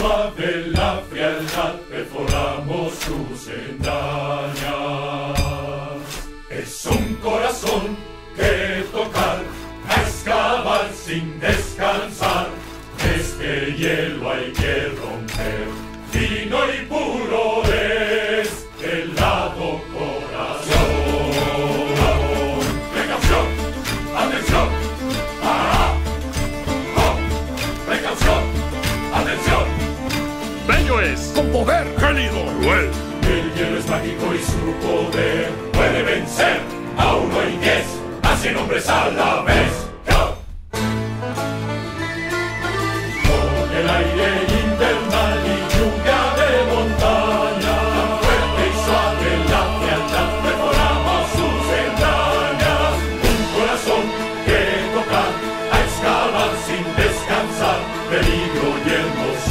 Suave la frialdad, perforamos sus entrañas. Es un corazón que tocar, a excavar sin descansar. Este hielo hay que romper, fino y puro. Es con poder cálido. El hielo es mágico y su poder puede vencer a uno y diez, a cien hombres a la vez. Con el aire invernal y lluvia de montaña, tan fuerte y suave la frialdad perforamos sus entrañas. Un corazón que tocar a excavar sin descansar, peligro y hermosura.